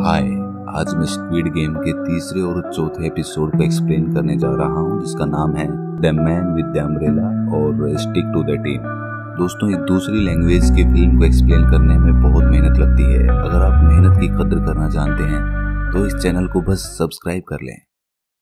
हाय, आज मैं squid game के तीसरे और चौथे एपिसोड को एक्सप्लेन करने जा रहा हूँ, जिसका नाम है the man with the umbrella और स्टिक टू द टीम दोस्तों, एक दूसरी लैंग्वेज की फ़िल्म को एक्सप्लेन करने में बहुत मेहनत लगती है। अगर आप मेहनत की कदर करना जानते हैं तो इस चैनल को बस सब्सक्राइब कर लें।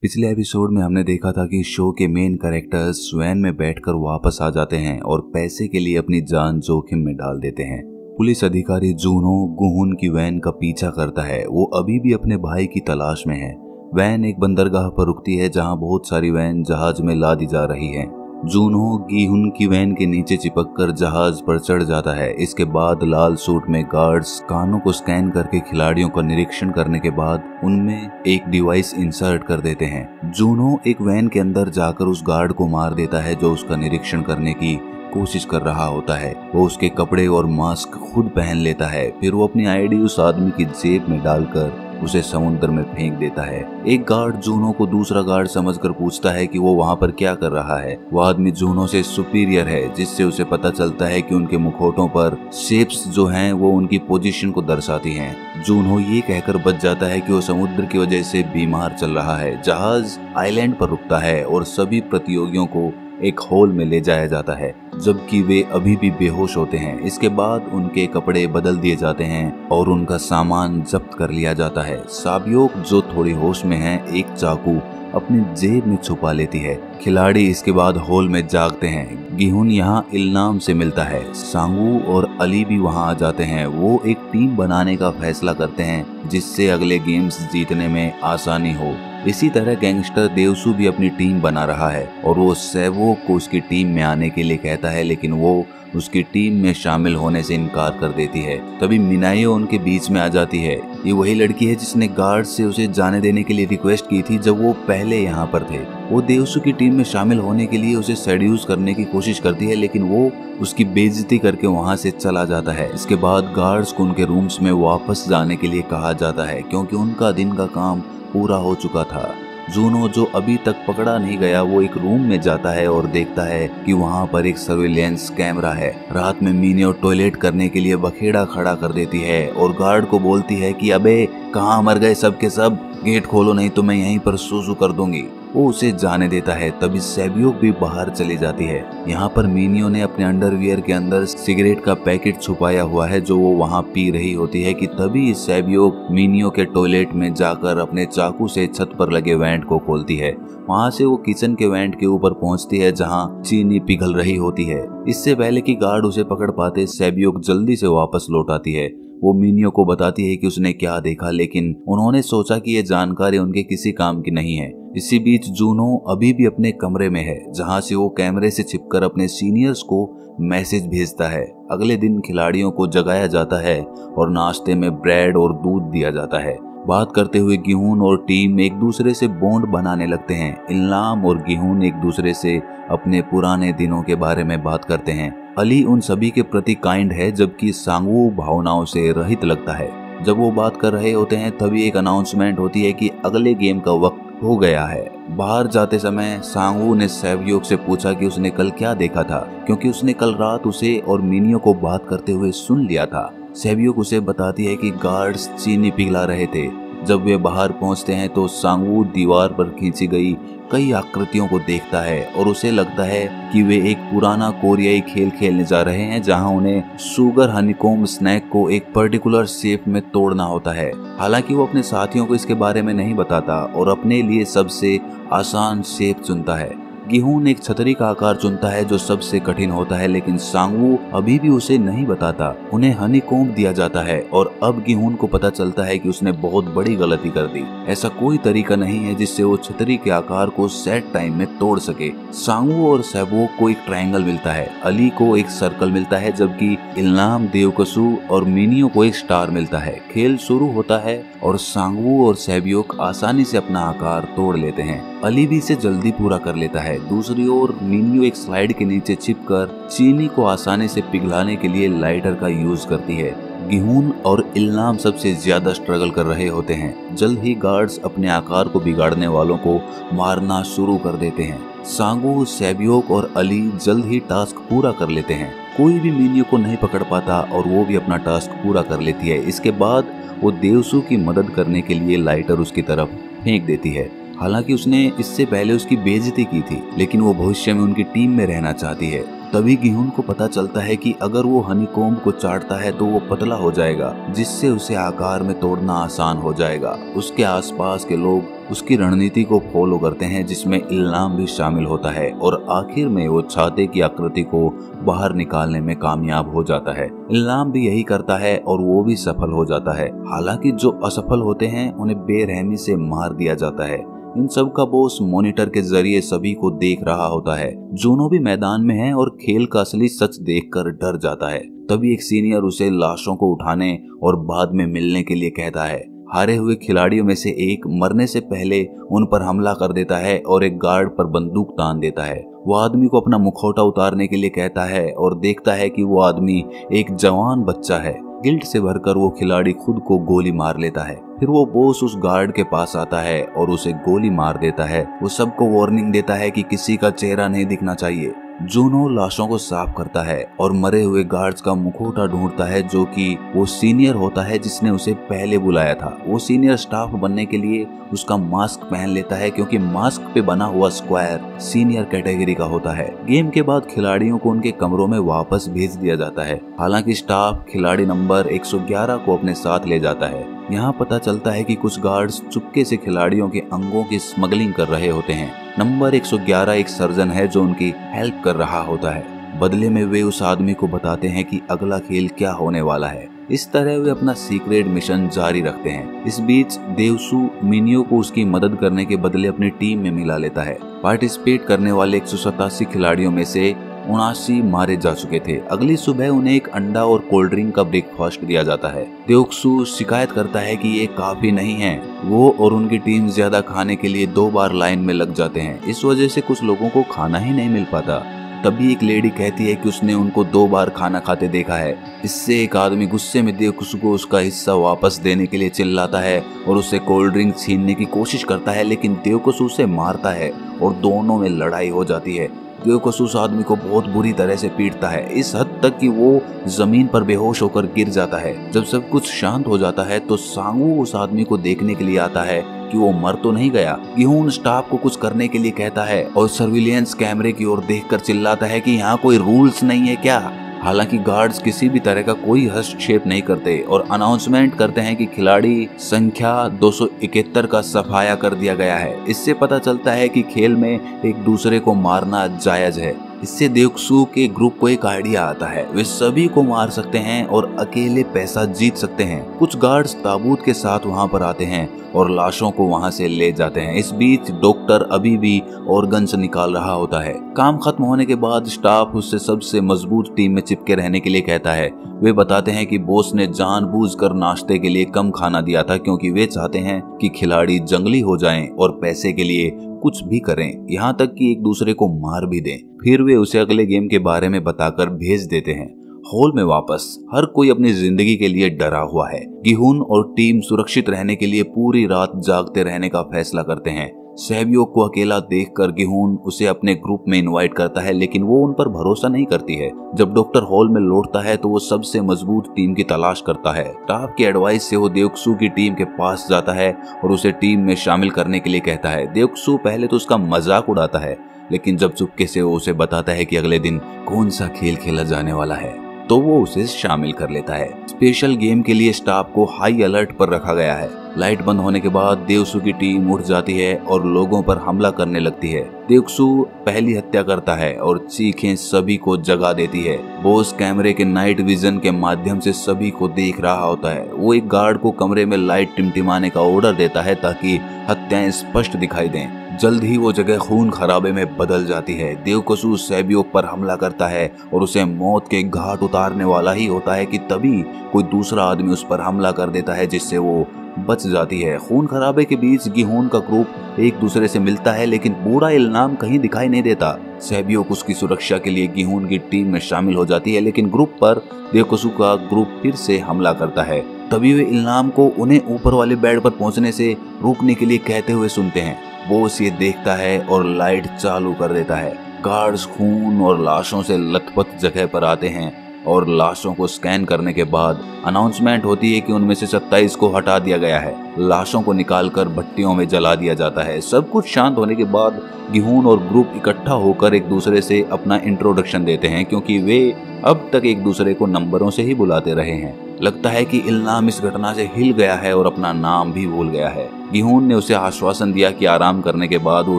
पिछले एपिसोड में हमने देखा था कि शो के मेन कैरेक्टर्स वैन में बैठकर वापस आ जाते हैं और पैसे के लिए अपनी जान जोखिम में डाल देते हैं। पुलिस अधिकारी जूनो गुहुन की वैन का पीछा करता है। वो अभी भी अपने भाई की तलाश में है। वैन एक बंदरगाह पर रुकती है, जहाँ बहुत सारी वैन जहाज़ में लादी जा रही है। जूनो गीहुन की वैन के नीचे चिपक कर जहाज़ पर चढ़ जाता है। इसके बाद लाल सूट में गार्ड्स कानों को स्कैन करके खिलाड़ियों का निरीक्षण करने के बाद उनमें एक डिवाइस इंसर्ट कर देते हैं। जूनो एक वैन के अंदर जाकर उस गार्ड को मार देता है, जो उसका निरीक्षण करने की कोशिश कर रहा होता है। वो उसके कपड़े और मास्क खुद पहन लेता है। फिर वो अपनी आईडी उस आदमी की जेब में डालकर उसे समुद्र में फेंक देता है। एक गार्ड जूनो को दूसरा गार्ड समझकर पूछता है कि वो वहाँ पर क्या कर रहा है। वो आदमी जूनो से सुपीरियर है, जिससे उसे पता चलता है कि उनके मुखोटों पर शेप्स जो हैं, वो उनकी पोजीशन को दर्शाती हैं। जूनो ये कहकर बच जाता है कि वो समुद्र की वजह से बीमार चल रहा है। जहाज़ आइलैंड पर रुकता है और सभी प्रतियोगियों को एक हॉल में ले जाया जाता है। जबकि वे अभी भी बेहोश होते हैं। इसके बाद उनके कपड़े बदल दिए जाते हैं और उनका सामान जब्त कर लिया जाता है। साबियोक, जो थोड़ी होश में है, एक चाकू अपनी जेब में छुपा लेती है। खिलाड़ी इसके बाद हॉल में जागते हैं। गिहुन यहाँ इल्नाम से मिलता है। सांगू और अली भी वहाँ आ जाते हैं। वो एक टीम बनाने का फैसला करते हैं, जिससे अगले गेम्स जीतने में आसानी हो। इसी तरह गैंगस्टर देवसु भी अपनी टीम बना रहा है और वो सैवो को उसकी टीम में आने के लिए कहता है, लेकिन वो उसकी टीम में शामिल होने से इनकार कर देती है। तभी मिनाइयो उनके बीच में आ जाती है। ये वही लड़की है जिसने गार्ड से उसे जाने देने के लिए रिक्वेस्ट की थी जब वो पहले यहाँ पर थे। वो देवसु की टीम में शामिल होने के लिए उसे सेड्यूस करने की कोशिश करती है, लेकिन वो उसकी बेजती करके वहाँ से चला जाता है। इसके बाद गार्ड्स को उनके रूम्स में वापस जाने के लिए कहा जाता है, क्योंकि उनका दिन का काम पूरा हो चुका था। जूनो जो अभी तक पकड़ा नहीं गया, वो एक रूम में जाता है और देखता है कि वहाँ पर एक सर्विलेंस कैमरा है। रात में मीनियो टॉयलेट करने के लिए बखेड़ा खड़ा कर देती है और गार्ड को बोलती है कि, अबे, कहाँ मर गए सब के सब? गेट खोलो, नहीं तो मैं यहीं पर सूसू कर दूँगी। वो उसे जाने देता है, तभी सेबियो भी बाहर चली जाती है। यहाँ पर मीनियो ने अपने अंडरवियर के अंदर सिगरेट का पैकेट छुपाया हुआ है, जो वो वहाँ पी रही होती है कि तभी सेबियो मीनियो के टॉयलेट में जाकर अपने चाकू से छत पर लगे वेंट को खोलती है। वहाँ से वो किचन के वेंट के ऊपर पहुँचती है, जहाँ चीनी पिघल रही होती है। इससे पहले कि गार्ड उसे पकड़ पाते, सेबियो जल्दी से वापस लौट आती है। वो मीनियो को बताती है कि उसने क्या देखा, लेकिन उन्होंने सोचा कि ये जानकारी उनके किसी काम की नहीं है। इसी बीच जूनो अभी भी अपने कमरे में है, जहाँ से वो कैमरे से छिपकर अपने सीनियर्स को मैसेज भेजता है। अगले दिन खिलाड़ियों को जगाया जाता है और नाश्ते में ब्रेड और दूध दिया जाता है। बात करते हुए गेहूँ और टीम एक दूसरे से बॉन्ड बनाने लगते हैं। इल्लाम और गेहून एक दूसरे से अपने पुराने दिनों के बारे में बात करते हैं। अली उन सभी के प्रति काइंड है, जबकि सांगू भावनाओं से रहित लगता है। जब वो बात कर रहे होते हैं, तभी एक अनाउंसमेंट होती है कि अगले गेम का वक्त हो गया है। बाहर जाते समय सांगू ने सहयोग से पूछा कि उसने कल क्या देखा था, क्योंकि उसने कल रात उसे और मीनियो को बात करते हुए सुन लिया था। सहयोग उसे बताती है कि गार्ड्स चीनी पिघला रहे थे। जब वे बाहर पहुँचते हैं तो सांगू दीवार पर खींची गई कई आकृतियों को देखता है और उसे लगता है कि वे एक पुराना कोरियाई खेल खेलने जा रहे हैं जहाँ उन्हें सुगर हनीकोम स्नैक को एक पर्टिकुलर शेप में तोड़ना होता है। हालाँकि वो अपने साथियों को इसके बारे में नहीं बताता और अपने लिए सबसे आसान शेप चुनता है। गेहूँ एक छतरी का आकार चुनता है जो सबसे कठिन होता है, लेकिन सांगू अभी भी उसे नहीं बताता। उन्हें हनी कोम दिया जाता है और अब गेहूँ को पता चलता है कि उसने बहुत बड़ी गलती कर दी। ऐसा कोई तरीका नहीं है जिससे वो छतरी के आकार को सेट टाइम में तोड़ सके। सांगू और सहबो को एक ट्रायंगल मिलता है। अली को एक सर्कल मिलता है, जबकि इल्नाम, देवकसु और मिनियो को एक स्टार मिलता है। खेल शुरू होता है और सांगू और सहबियोक आसानी से अपना आकार तोड़ लेते हैं। अली भी इसे जल्दी पूरा कर लेता है। दूसरी ओर मीनियो एक स्लाइड के नीचे छिपकर चीनी को आसानी से पिघलाने के लिए लाइटर का यूज़ करती है। गेहूँ और इल्नाम सबसे ज़्यादा स्ट्रगल कर रहे होते हैं। जल्द ही गार्ड्स अपने आकार को बिगाड़ने वालों को मारना शुरू कर देते हैं। सांगू, सैबियोक और अली जल्द ही टास्क पूरा कर लेते हैं। कोई भी मीनियो को नहीं पकड़ पाता और वो भी अपना टास्क पूरा कर लेती है। इसके बाद वो देवसू की मदद करने के लिए लाइटर उसकी तरफ़ फेंक देती है। हालाँकि उसने इससे पहले उसकी बेजती की थी, लेकिन वो भविष्य में उनकी टीम में रहना चाहती है। तभी गेहूँ को पता चलता है कि अगर वो हनीकोम को चाटता है तो वो पतला हो जाएगा, जिससे उसे आकार में तोड़ना आसान हो जाएगा। उसके आसपास के लोग उसकी रणनीति को फॉलो करते हैं, जिसमें इल्लाम भी शामिल होता है, और आखिर में वो छाते की आकृति को बाहर निकालने में कामयाब हो जाता है। इल्लाम भी यही करता है, और वो भी सफल हो जाता है। हालाँकि जो असफल होते हैं, उन्हें बेरहमी से मार दिया जाता है। इन सब का बोस मॉनिटर के ज़रिए सभी को देख रहा होता है। जूनो भी मैदान में है और खेल का असली सच देखकर डर जाता है। तभी एक सीनियर उसे लाशों को उठाने और बाद में मिलने के लिए कहता है। हारे हुए खिलाड़ियों में से एक मरने से पहले उन पर हमला कर देता है और एक गार्ड पर बंदूक तान देता है। वो आदमी को अपना मुखौटा उतारने के लिए कहता है और देखता है कि वो आदमी एक जवान बच्चा है। गिल्ट से भरकर वो खिलाड़ी खुद को गोली मार लेता है। फिर वो बोस उस गार्ड के पास आता है और उसे गोली मार देता है। वो सबको वार्निंग देता है कि किसी का चेहरा नहीं दिखना चाहिए। जूनो लाशों को साफ़ करता है और मरे हुए गार्ड्स का मुखोटा ढूंढता है जो कि वो सीनियर होता है जिसने उसे पहले बुलाया था। वो सीनियर स्टाफ बनने के लिए उसका मास्क पहन लेता है क्योंकि मास्क पे बना हुआ स्क्वायर सीनियर कैटेगरी का होता है। गेम के बाद खिलाड़ियों को उनके कमरों में वापस भेज दिया जाता है। हालाँकि स्टाफ खिलाड़ी नंबर 111 को अपने साथ ले जाता है। यहाँ पता चलता है कि कुछ गार्ड्स चुपके से खिलाड़ियों के अंगों की स्मगलिंग कर रहे होते हैं। नंबर 111 एक सर्जन है जो उनकी हेल्प कर रहा होता है। बदले में वे उस आदमी को बताते हैं कि अगला खेल क्या होने वाला है। इस तरह वे अपना सीक्रेट मिशन जारी रखते हैं। इस बीच, देवसु मिनियो को उसकी मदद करने के बदले अपनी टीम में मिला लेता है। पार्टिसिपेट करने वाले एक सौ सतासी खिलाड़ियों में से उनासी मारे जा चुके थे। अगली सुबह उन्हें एक अंडा और कोल्ड ड्रिंक का ब्रेकफास्ट दिया जाता है। देवक्सु शिकायत करता है कि ये काफ़ी नहीं है। वो और उनकी टीम ज़्यादा खाने के लिए दो बार लाइन में लग जाते हैं। इस वजह से कुछ लोगों को खाना ही नहीं मिल पाता। तभी एक लेडी कहती है कि उसने उनको दो बार खाना खाते देखा है। इससे एक आदमी गुस्से में देवकुसु को उसका हिस्सा वापस देने के लिए चिल्लाता है और उसे कोल्ड ड्रिंक छीनने की कोशिश करता है, लेकिन देवकुसु उसे मारता है और दोनों में लड़ाई हो जाती है। बेवकूस उस आदमी को बहुत बुरी तरह से पीटता है। इस हद तक कि वो ज़मीन पर बेहोश होकर गिर जाता है। जब सब कुछ शांत हो जाता है तो सांगू उस आदमी को देखने के लिए आता है कि वो मर तो नहीं गया। गेहूँ स्टाफ को कुछ करने के लिए कहता है और सर्विलियंस कैमरे की ओर देखकर चिल्लाता है कि यहाँ कोई रूल्स नहीं है क्या? हालाँकि गार्ड्स किसी भी तरह का कोई हस्तक्षेप नहीं करते और अनाउंसमेंट करते हैं कि खिलाड़ी संख्या 271 का सफाया कर दिया गया है। इससे पता चलता है कि खेल में एक दूसरे को मारना जायज़ है। इससे देवसू के ग्रुप को एक आइडिया आता है। वे सभी को मार सकते हैं और अकेले पैसा जीत सकते हैं। कुछ गार्ड्स ताबूत के साथ वहाँ पर आते हैं और लाशों को वहाँ से ले जाते हैं। इस बीच डॉक्टर अभी भी ऑर्गन्स निकाल रहा होता है। काम खत्म होने के बाद स्टाफ उससे सबसे मज़बूत टीम में चिपके रहने के लिए कहता है। वे बताते हैं कि बोस ने जानबूझकर नाश्ते के लिए कम खाना दिया था क्योंकि वे चाहते हैं कि खिलाड़ी जंगली हो जाएँ और पैसे के लिए कुछ भी करें, यहाँ तक कि एक दूसरे को मार भी दें। फिर वे उसे अगले गेम के बारे में बताकर भेज देते हैं। हॉल में वापस, हर कोई अपनी ज़िंदगी के लिए डरा हुआ है। गिहुन और टीम सुरक्षित रहने के लिए पूरी रात जागते रहने का फैसला करते हैं। सहयोग को अकेला देख कर गेहून उसे अपने ग्रुप में इनवाइट करता है, लेकिन वो उन पर भरोसा नहीं करती है। जब डॉक्टर हॉल में लौटता है तो वो सबसे मज़बूत टीम की तलाश करता है। टाप की एडवाइस से वो देवक्सू की टीम के पास जाता है और उसे टीम में शामिल करने के लिए कहता है। देवक्सू पहले तो उसका मज़ाक उड़ाता है, लेकिन जब चुपके से वो उसे बताता है कि अगले दिन कौन सा खेल खेला जाने वाला है तो वो उसे शामिल कर लेता है। स्पेशल गेम के लिए स्टाफ को हाई अलर्ट पर रखा गया है। लाइट बंद होने के बाद देवसु की टीम उठ जाती है और लोगों पर हमला करने लगती है। देवसु पहली हत्या करता है और चीखें सभी को जगा देती है। बोस कैमरे के नाइट विजन के माध्यम से सभी को देख रहा होता है। वो एक गार्ड को कमरे में लाइट टिमटिमाने का ऑर्डर देता है ताकि हत्याएँ स्पष्ट दिखाई दें। जल्द ही वो जगह खून खराबे में बदल जाती है। देवकसु सैबियो पर हमला करता है और उसे मौत के घाट उतारने वाला ही होता है कि तभी कोई दूसरा आदमी उस पर हमला कर देता है जिससे वो बच जाती है। खून खराबे के बीच गिहून का ग्रुप एक दूसरे से मिलता है, लेकिन पूरा इल्नाम कहीं दिखाई नहीं देता। सहबियो उसकी सुरक्षा के लिए गिहून की टीम में शामिल हो जाती है, लेकिन ग्रुप पर देवकसु का ग्रुप फिर से हमला करता है। तभी वे इल्नाम को उन्हें ऊपर वाले बेड पर पहुँचने से रोकने के लिए कहते हुए सुनते हैं। वो उसे देखता है और लाइट चालू कर देता है। गार्ड्स खून और लाशों से लथपथ जगह पर आते हैं। और लाशों को स्कैन करने के बाद अनाउंसमेंट होती है कि उनमें से 27 को हटा दिया गया है। लाशों को निकालकर भट्टियों में जला दिया जाता है। सब कुछ शांत होने के बाद गिहून और ग्रुप इकट्ठा होकर एक दूसरे से अपना इंट्रोडक्शन देते हैं, क्योंकि वे अब तक एक दूसरे को नंबरों से ही बुलाते रहे हैं। लगता है कि इल्नाम इस घटना से हिल गया है और अपना नाम भी भूल गया है। गिहून ने उसे आश्वासन दिया कि आराम करने के बाद वो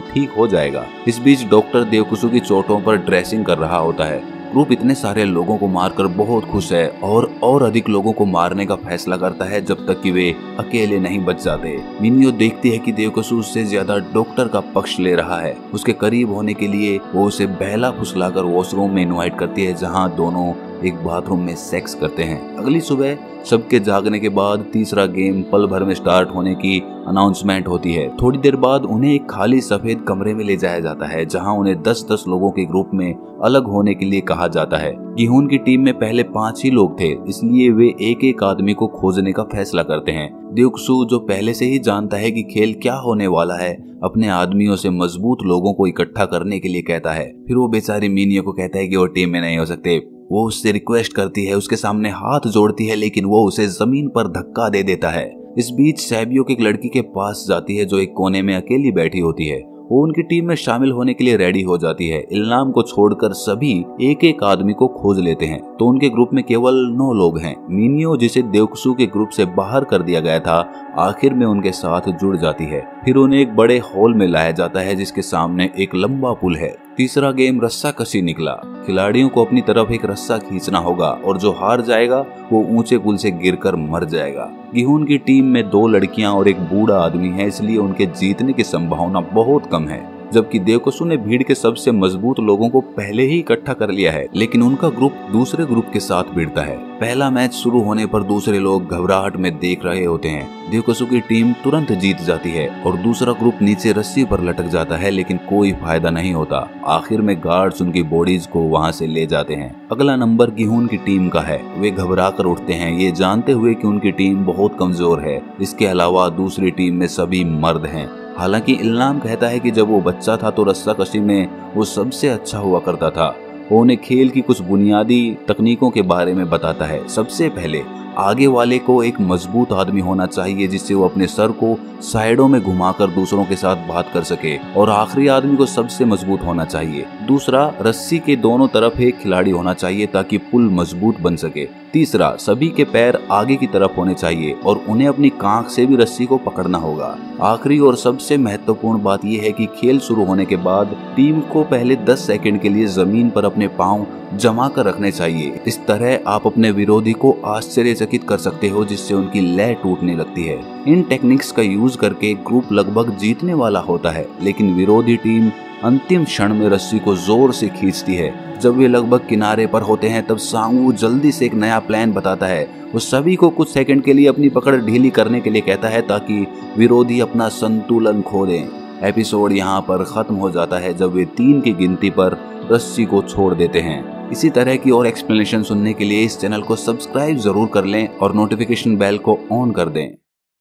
ठीक हो जाएगा। इस बीच डॉक्टर देवकुसु की चोटों पर ड्रेसिंग कर रहा होता है। ग्रुप इतने सारे लोगों को मारकर बहुत खुश है और और अधिक लोगों को मारने का फैसला करता है जब तक कि वे अकेले नहीं बच जाते। मिनियो देखती है कि देवकसु उससे ज़्यादा डॉक्टर का पक्ष ले रहा है। उसके करीब होने के लिए वो उसे बहला फुसलाकर वॉशरूम में इन्वाइट करती है, जहाँ दोनों एक बाथरूम में सेक्स करते हैं। अगली सुबह सबके जागने के बाद तीसरा गेम पल भर में स्टार्ट होने की अनाउंसमेंट होती है। थोड़ी देर बाद उन्हें एक खाली सफ़ेद कमरे में ले जाया जाता है, जहाँ उन्हें 10-10 लोगों के ग्रुप में अलग होने के लिए कहा जाता है। गिहून की टीम में पहले पाँच ही लोग थे, इसलिए वे एक एक आदमी को खोजने का फैसला करते हैं। द्युक्सु, जो पहले से ही जानता है कि खेल क्या होने वाला है, अपने आदमियों से मज़बूत लोगों को इकट्ठा करने के लिए कहता है। फिर वो बेचारी मीनियो को कहता है कि वो टीम में नहीं हो सकते। वो उससे रिक्वेस्ट करती है, उसके सामने हाथ जोड़ती है, लेकिन वो उसे ज़मीन पर धक्का दे देता है। इस बीच सैबियो की एक लड़की के पास जाती है, जो एक कोने में अकेली बैठी होती है। वो उनकी टीम में शामिल होने के लिए रेडी हो जाती है। इल्नाम को छोड़कर सभी एक एक आदमी को खोज लेते हैं। तो उनके ग्रुप में केवल नौ लोग हैं। मीनियो, जिसे देवकसू के ग्रुप से बाहर कर दिया गया था, आखिर में उनके साथ जुड़ जाती है। फिर उन्हें एक बड़े हॉल में लाया जाता है, जिसके सामने एक लंबा पुल है। तीसरा गेम रस्सा कसी निकला। खिलाड़ियों को अपनी तरफ़ एक रस्सा खींचना होगा और जो हार जाएगा, वो ऊँचे पुल से गिरकर मर जाएगा। गिहून की टीम में दो लड़कियाँ और एक बूढ़ा आदमी है, इसलिए उनके जीतने की संभावना बहुत कम है। जबकि देवकसु ने भीड़ के सबसे मज़बूत लोगों को पहले ही इकट्ठा कर लिया है, लेकिन उनका ग्रुप दूसरे ग्रुप के साथ भिड़ता है। पहला मैच शुरू होने पर दूसरे लोग घबराहट में देख रहे होते हैं। देवकसु की टीम तुरंत जीत जाती है और दूसरा ग्रुप नीचे रस्सी पर लटक जाता है, लेकिन कोई फ़ायदा नहीं होता। आखिर में गार्ड्स उनकी बॉडीज को वहाँ से ले जाते हैं। अगला नंबर गेहून की टीम का है। वे घबरा कर उठते हैं। ये जानते हुए कि उनकी टीम बहुत कमज़ोर है। इसके अलावा दूसरी टीम में सभी मर्द हैं। हालाँकि इल्लाम कहता है कि जब वो बच्चा था तो रस्सा कशी में वो सबसे अच्छा हुआ करता था। वो उन्हें खेल की कुछ बुनियादी तकनीकों के बारे में बताता है। सबसे पहले आगे वाले को एक मज़बूत आदमी होना चाहिए जिससे वो अपने सर को साइडों में घुमाकर दूसरों के साथ बात कर सके और आखिरी आदमी को सबसे मज़बूत होना चाहिए। दूसरा, रस्सी के दोनों तरफ़ एक खिलाड़ी होना चाहिए ताकि पुल मज़बूत बन सके। तीसरा, सभी के पैर आगे की तरफ़ होने चाहिए और उन्हें अपनी कांख से भी रस्सी को पकड़ना होगा। आखिरी और सबसे महत्वपूर्ण बात यह है कि खेल शुरू होने के बाद टीम को पहले 10 सेकंड के लिए ज़मीन पर अपने पाँव जमा कर रखने चाहिए। इस तरह आप अपने विरोधी को आश्चर्यचकित कर सकते हो, जिससे उनकी लय टूटने लगती है। इन टेक्निक्स का यूज़ करके ग्रुप लगभग जीतने वाला होता है, लेकिन विरोधी टीम अंतिम क्षण में रस्सी को ज़ोर से खींचती है। जब वे लगभग किनारे पर होते हैं, तब सांगू जल्दी से एक नया प्लान बताता है। वो सभी को कुछ सेकंड के लिए अपनी पकड़ ढीली करने के लिए कहता है, ताकि विरोधी अपना संतुलन खो दें एपिसोड यहाँ पर खत्म हो जाता है, जब वे तीन की गिनती पर रस्सी को छोड़ देते हैं। इसी तरह की और एक्सप्लेनेशन सुनने के लिए इस चैनल को सब्सक्राइब ज़रूर कर लें और नोटिफिकेशन बेल को ऑन कर दें।